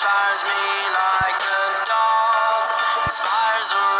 inspires me like a dog inspires a.